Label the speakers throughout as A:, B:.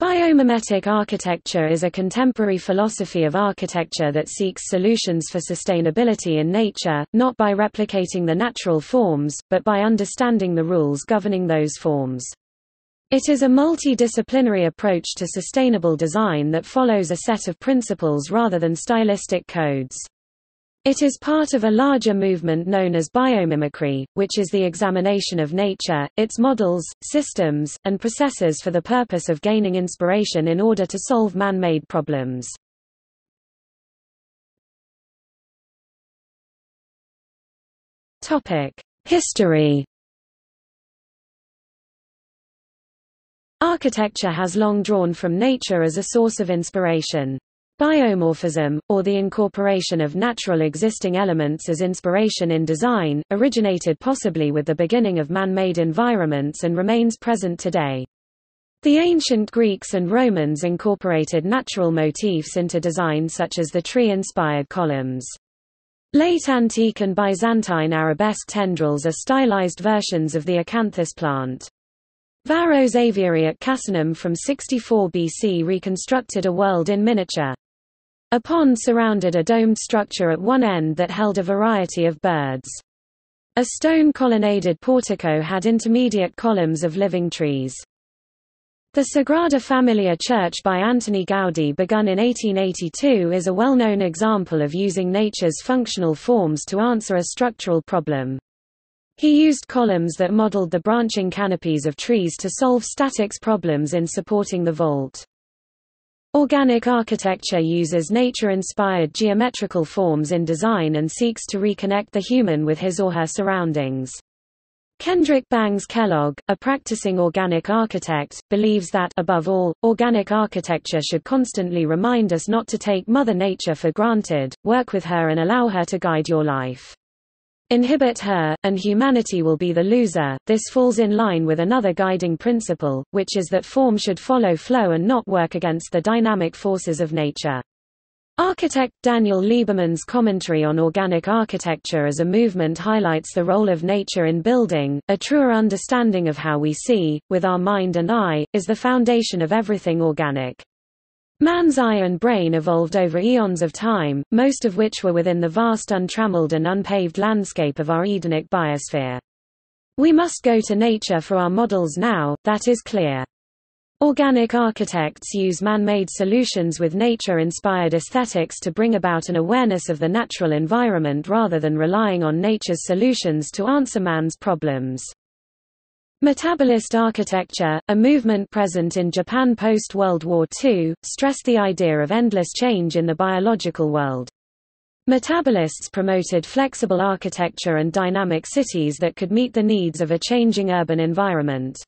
A: Biomimetic architecture is a contemporary philosophy of architecture that seeks solutions for sustainability in nature, not by replicating the natural forms, but by understanding the rules governing those forms. It is a multidisciplinary approach to sustainable design that follows a set of principles rather than stylistic codes. It is part of a larger movement known as biomimicry, which is the examination of nature, its models, systems, and processes for the purpose of gaining inspiration in order to solve man-made problems. History Architecture has long drawn from nature as a source of inspiration. Biomorphism, or the incorporation of natural existing elements as inspiration in design, originated possibly with the beginning of man-made environments and remains present today. The ancient Greeks and Romans incorporated natural motifs into design such as the tree-inspired columns. Late antique and Byzantine arabesque tendrils are stylized versions of the acanthus plant. Varro's aviary at Casinum from 64 BC reconstructed a world in miniature. A pond surrounded a domed structure at one end that held a variety of birds. A stone colonnaded portico had intermediate columns of living trees. The Sagrada Familia Church by Antoni Gaudí begun in 1882 is a well-known example of using nature's functional forms to answer a structural problem. He used columns that modeled the branching canopies of trees to solve statics problems in supporting the vault. Organic architecture uses nature-inspired geometrical forms in design and seeks to reconnect the human with his or her surroundings. Kendrick Bangs Kellogg, a practicing organic architect, believes that above all, organic architecture should constantly remind us not to take Mother Nature for granted, work with her and allow her to guide your life. Inhibit her, and humanity will be the loser. This falls in line with another guiding principle, which is that form should follow flow and not work against the dynamic forces of nature. Architect Daniel Lieberman's commentary on organic architecture as a movement highlights the role of nature in building. A truer understanding of how we see, with our mind and eye, is the foundation of everything organic. Man's eye and brain evolved over eons of time, most of which were within the vast untrammeled and unpaved landscape of our Edenic biosphere. We must go to nature for our models now, that is clear. Organic architects use man-made solutions with nature-inspired aesthetics to bring about an awareness of the natural environment rather than relying on nature's solutions to answer man's problems. Metabolist architecture, a movement present in Japan post-World War II, stressed the idea of endless change in the biological world. Metabolists promoted flexible architecture and dynamic cities that could meet the needs of a changing urban environment.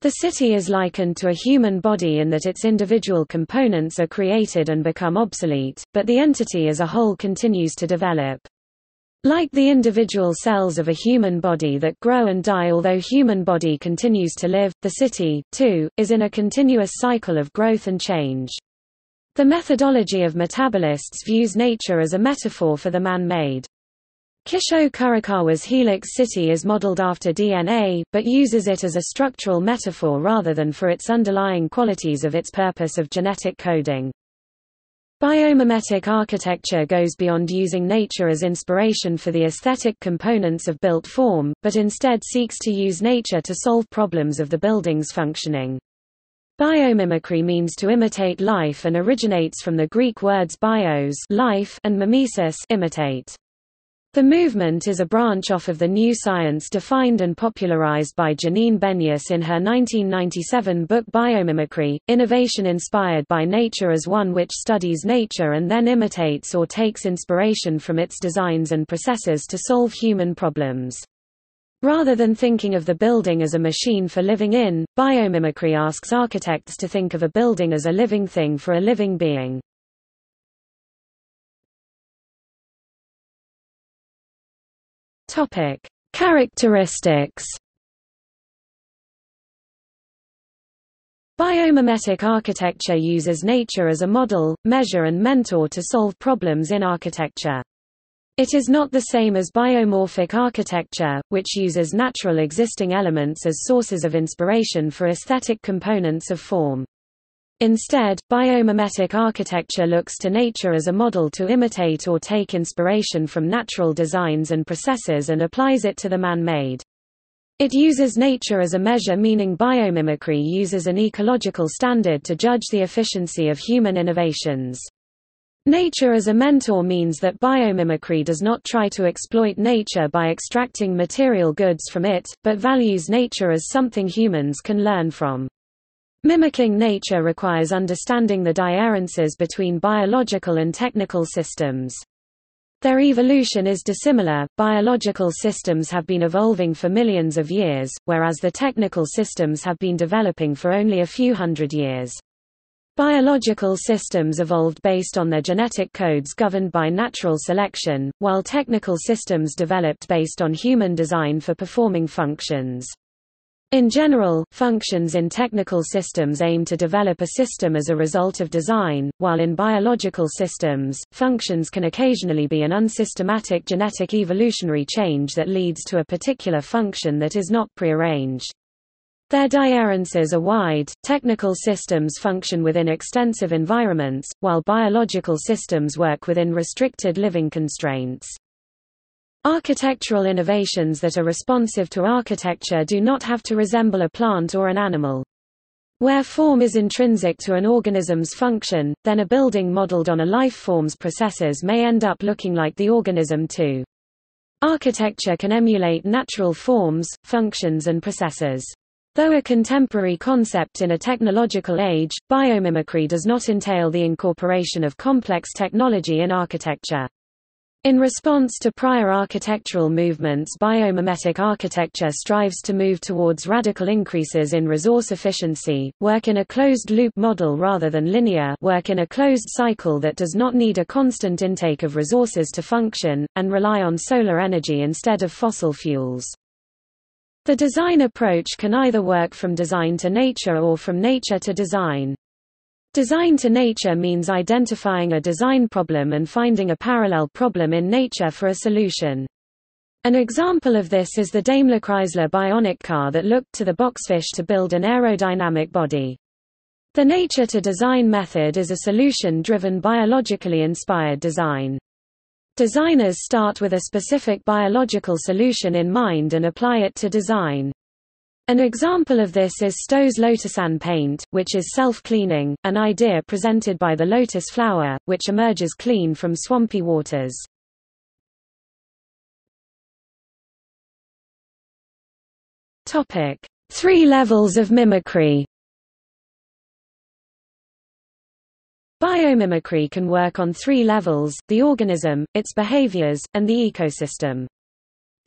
A: The city is likened to a human body in that its individual components are created and become obsolete, but the entity as a whole continues to develop. Like the individual cells of a human body that grow and die although human body continues to live, the city, too, is in a continuous cycle of growth and change. The methodology of metabolists views nature as a metaphor for the man-made. Kisho Kurokawa's Helix City is modeled after DNA, but uses it as a structural metaphor rather than for its underlying qualities of its purpose of genetic coding. Biomimetic architecture goes beyond using nature as inspiration for the aesthetic components of built form, but instead seeks to use nature to solve problems of the building's functioning. Biomimicry means to imitate life and originates from the Greek words bios life and mimesis imitate. The movement is a branch off of the new science defined and popularized by Janine Benyus in her 1997 book Biomimicry, innovation inspired by nature as one which studies nature and then imitates or takes inspiration from its designs and processes to solve human problems. Rather than thinking of the building as a machine for living in, biomimicry asks architects to think of a building as a living thing for a living being. Topic: Characteristics. Biomimetic architecture uses nature as a model, measure and mentor to solve problems in architecture. It is not the same as biomorphic architecture, which uses natural existing elements as sources of inspiration for aesthetic components of form. Instead, biomimetic architecture looks to nature as a model to imitate or take inspiration from natural designs and processes and applies it to the man-made. It uses nature as a measure meaning biomimicry uses an ecological standard to judge the efficiency of human innovations. Nature as a mentor means that biomimicry does not try to exploit nature by extracting material goods from it, but values nature as something humans can learn from. Mimicking nature requires understanding the differences between biological and technical systems. Their evolution is dissimilar, biological systems have been evolving for millions of years, whereas the technical systems have been developing for only a few hundred years. Biological systems evolved based on their genetic codes governed by natural selection, while technical systems developed based on human design for performing functions. In general, functions in technical systems aim to develop a system as a result of design, while in biological systems, functions can occasionally be an unsystematic genetic evolutionary change that leads to a particular function that is not prearranged. Their differences are wide. Technical systems function within extensive environments, while biological systems work within restricted living constraints. Architectural innovations that are responsive to architecture do not have to resemble a plant or an animal. Where form is intrinsic to an organism's function, then a building modeled on a life form's processes may end up looking like the organism too. Architecture can emulate natural forms, functions and processes. Though a contemporary concept in a technological age, biomimicry does not entail the incorporation of complex technology in architecture. In response to prior architectural movements biomimetic architecture strives to move towards radical increases in resource efficiency, work in a closed-loop model rather than linear work in a closed cycle that does not need a constant intake of resources to function, and rely on solar energy instead of fossil fuels. The design approach can either work from design to nature or from nature to design. Design to nature means identifying a design problem and finding a parallel problem in nature for a solution. An example of this is the Daimler-Chrysler Bionic car that looked to the boxfish to build an aerodynamic body. The nature to design method is a solution-driven biologically inspired design. Designers start with a specific biological solution in mind and apply it to design. An example of this is Sto's Lotusan paint, which is self-cleaning, an idea presented by the lotus flower, which emerges clean from swampy waters. Three levels of mimicry Biomimicry can work on three levels, the organism, its behaviors, and the ecosystem.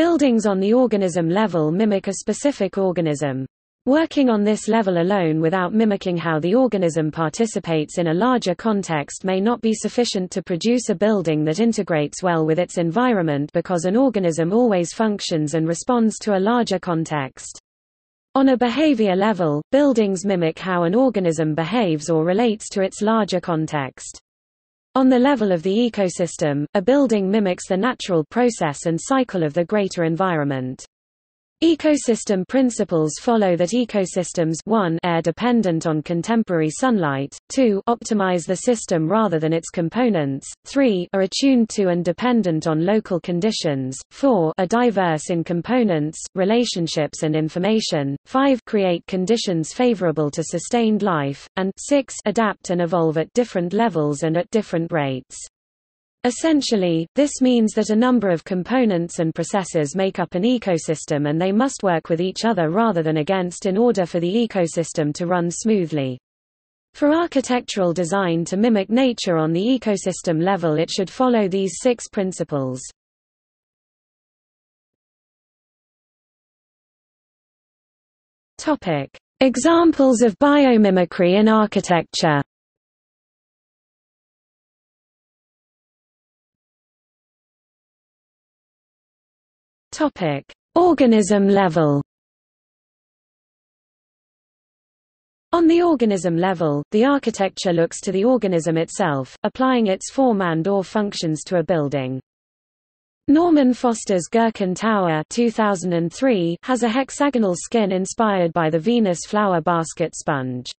A: Buildings on the organism level mimic a specific organism. Working on this level alone without mimicking how the organism participates in a larger context may not be sufficient to produce a building that integrates well with its environment because an organism always functions and responds to a larger context. On a behavior level, buildings mimic how an organism behaves or relates to its larger context. On the level of the ecosystem, a building mimics the natural process and cycle of the greater environment. Ecosystem principles follow that ecosystems 1 are dependent on contemporary sunlight, 2 optimize the system rather than its components, 3 are attuned to and dependent on local conditions, 4 are diverse in components, relationships and information, 5 create conditions favorable to sustained life, and 6 adapt and evolve at different levels and at different rates. Essentially, this means that a number of components and processes make up an ecosystem and they must work with each other rather than against in order for the ecosystem to run smoothly. For architectural design to mimic nature on the ecosystem level it should follow these six principles. Examples of biomimicry in architecture Topic: Organism level. On the organism level, the architecture looks to the organism itself, applying its form and or functions to a building. Norman Foster's Gherkin Tower 2003 has a hexagonal skin inspired by the Venus flower basket sponge.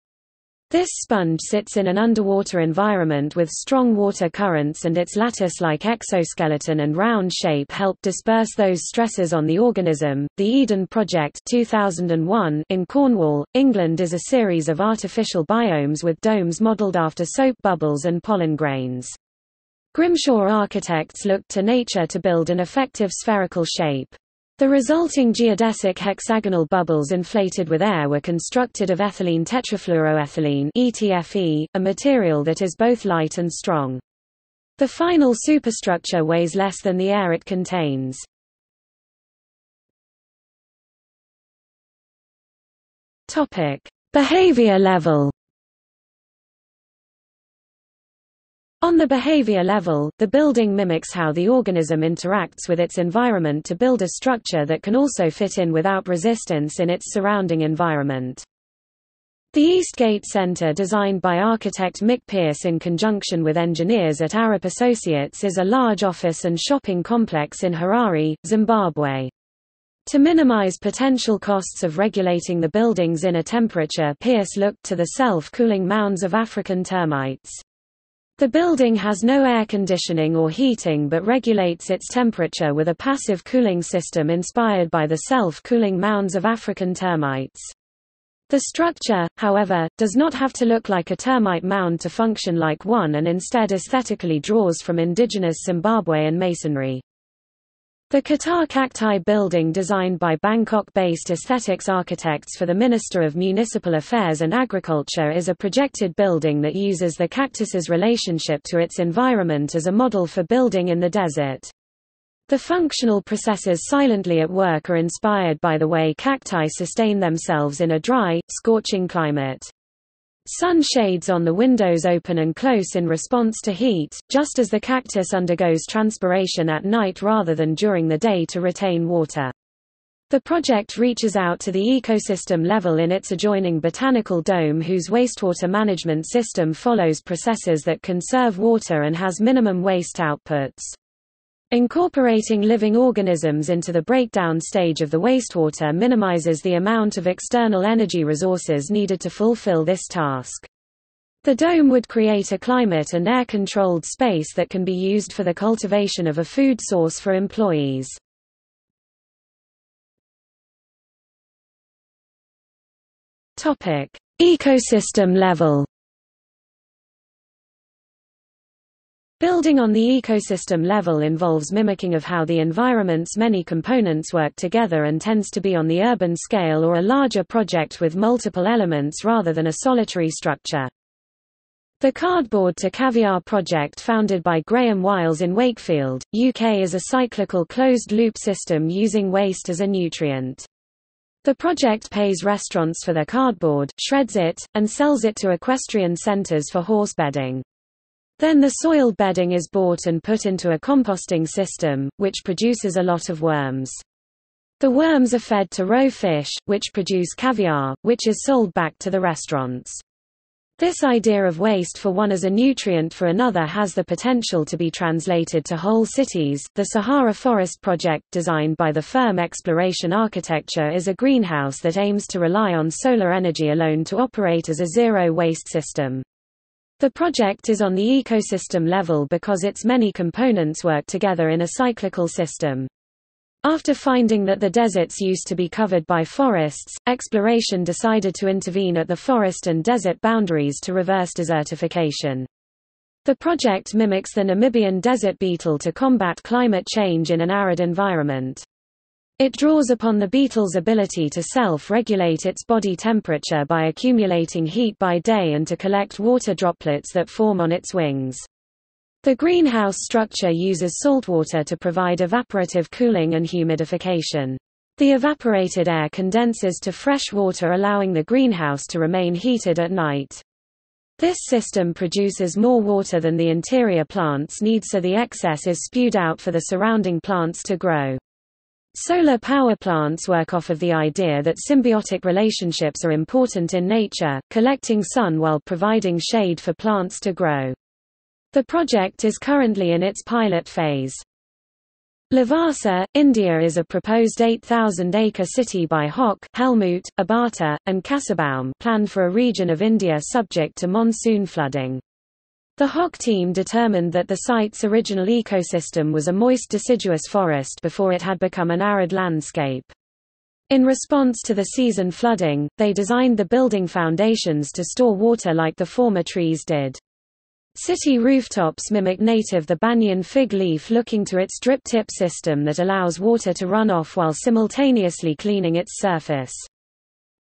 A: This sponge sits in an underwater environment with strong water currents and its lattice-like exoskeleton and round shape help disperse those stresses on the organism. The Eden Project 2001 in Cornwall, England is a series of artificial biomes with domes modeled after soap bubbles and pollen grains. Grimshaw architects looked to nature to build an effective spherical shape. The resulting geodesic hexagonal bubbles inflated with air were constructed of ethylene tetrafluoroethylene ETFE, a material that is both light and strong. The final superstructure weighs less than the air it contains. Topic: Behavior level. On the behavior level, the building mimics how the organism interacts with its environment to build a structure that can also fit in without resistance in its surrounding environment. The Eastgate Center designed by architect Mick Pearce in conjunction with engineers at Arup Associates is a large office and shopping complex in Harare, Zimbabwe. To minimize potential costs of regulating the building's inner temperature Pearce looked to the self-cooling mounds of African termites. The building has no air conditioning or heating but regulates its temperature with a passive cooling system inspired by the self-cooling mounds of African termites. The structure, however, does not have to look like a termite mound to function like one and instead aesthetically draws from indigenous Zimbabwean masonry. The Qatar Cacti building designed by Bangkok-based aesthetics architects for the Minister of Municipal Affairs and Agriculture is a projected building that uses the cactus's relationship to its environment as a model for building in the desert. The functional processes silently at work are inspired by the way cacti sustain themselves in a dry, scorching climate. Sun shades on the windows open and close in response to heat, just as the cactus undergoes transpiration at night rather than during the day to retain water. The project reaches out to the ecosystem level in its adjoining botanical dome whose wastewater management system follows processes that conserve water and has minimum waste outputs. Incorporating living organisms into the breakdown stage of the wastewater minimizes the amount of external energy resources needed to fulfill this task. The dome would create a climate and air-controlled space that can be used for the cultivation of a food source for employees. Ecosystem level Building on the ecosystem level involves mimicking of how the environment's many components work together and tends to be on the urban scale or a larger project with multiple elements rather than a solitary structure. The Cardboard to Caviar project founded by Graham Wiles in Wakefield, UK is a cyclical closed-loop system using waste as a nutrient. The project pays restaurants for their cardboard, shreds it, and sells it to equestrian centres for horse bedding. Then the soil bedding is bought and put into a composting system, which produces a lot of worms. The worms are fed to roe fish, which produce caviar, which is sold back to the restaurants. This idea of waste for one as a nutrient for another has the potential to be translated to whole cities. The Sahara Forest project, designed by the firm Exploration Architecture, is a greenhouse that aims to rely on solar energy alone to operate as a zero waste system. The project is on the ecosystem level because its many components work together in a cyclical system. After finding that the deserts used to be covered by forests, exploration decided to intervene at the forest and desert boundaries to reverse desertification. The project mimics the Namibian desert beetle to combat climate change in an arid environment. It draws upon the beetle's ability to self-regulate its body temperature by accumulating heat by day and to collect water droplets that form on its wings. The greenhouse structure uses saltwater to provide evaporative cooling and humidification. The evaporated air condenses to fresh water allowing the greenhouse to remain heated at night. This system produces more water than the interior plants need so the excess is spewed out for the surrounding plants to grow. Solar power plants work off of the idea that symbiotic relationships are important in nature, collecting sun while providing shade for plants to grow. The project is currently in its pilot phase. Lavasa, India is a proposed 8,000-acre city by Hock, Hellmuth, Obata, and Kassabaum planned for a region of India subject to monsoon flooding. The Hock team determined that the site's original ecosystem was a moist deciduous forest before it had become an arid landscape. In response to the season flooding, they designed the building foundations to store water like the former trees did. City rooftops mimic native the banyan fig leaf looking to its drip tip system that allows water to run off while simultaneously cleaning its surface.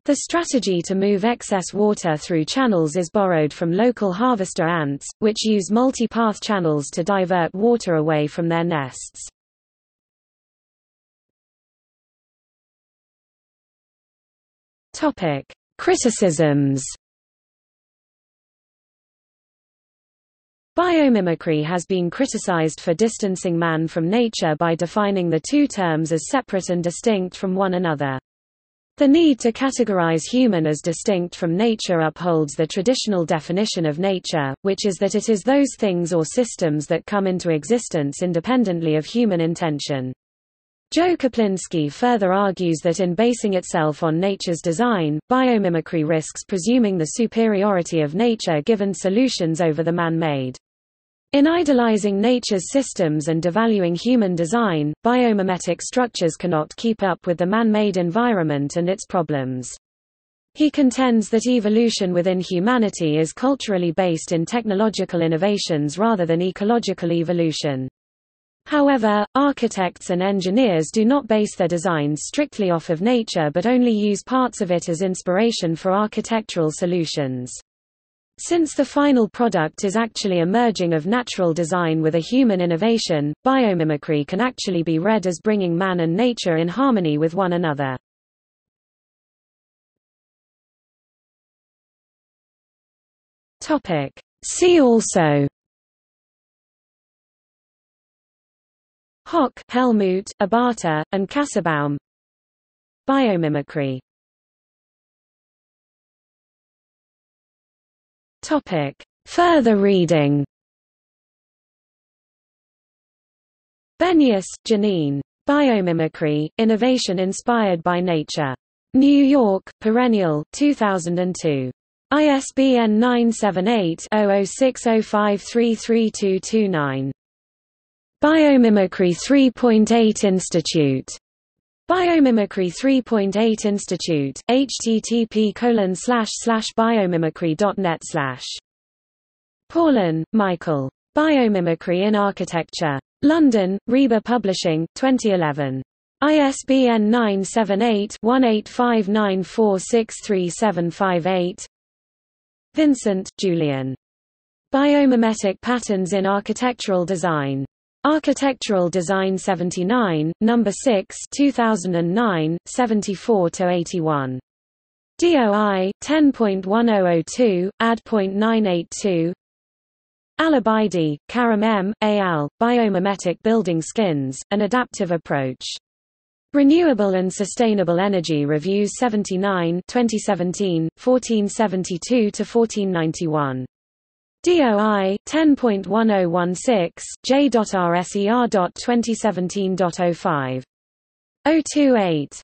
A: The strategy to move excess water through channels is borrowed from local harvester ants, which use multi-path channels to divert water away from their nests. Criticisms Biomimicry has been criticized for distancing man from nature by defining the two terms as separate and distinct from one another. The need to categorize human as distinct from nature upholds the traditional definition of nature, which is that it is those things or systems that come into existence independently of human intention. Joe Kaplinsky further argues that in basing itself on nature's design, biomimicry risks presuming the superiority of nature-given solutions over the man-made. In idolizing nature's systems and devaluing human design, biomimetic structures cannot keep up with the man-made environment and its problems. He contends that evolution within humanity is culturally based in technological innovations rather than ecological evolution. However, architects and engineers do not base their designs strictly off of nature but only use parts of it as inspiration for architectural solutions. Since the final product is actually a merging of natural design with a human innovation, biomimicry can actually be read as bringing man and nature in harmony with one another. See also. Hock, Hellmuth, Obata, and Kassabaum. Biomimicry Topic. Further reading Benyus, Janine. Biomimicry, Innovation Inspired by Nature. New York, Perennial, 2002. ISBN 978-0060533229. Biomimicry 3.8 Institute. Biomimicry 3.8 Institute, http colon biomimicry.net. Pawlyn, Michael. Biomimicry in Architecture. London, RIBA Publishing, 2011. ISBN 978-1859463758 Vincent, Julian. Biomimetic Patterns in Architectural Design. Architectural Design 79, No. 6 2009, 74–81. DOI, 10.1002, AD.982 Al-Obaidi, Karam M., al., Biomimetic Building Skins, An Adaptive Approach. Renewable and Sustainable Energy Reviews 79 2017, 1472–1491. DOI 10.1016 J.RSER.2017.05 028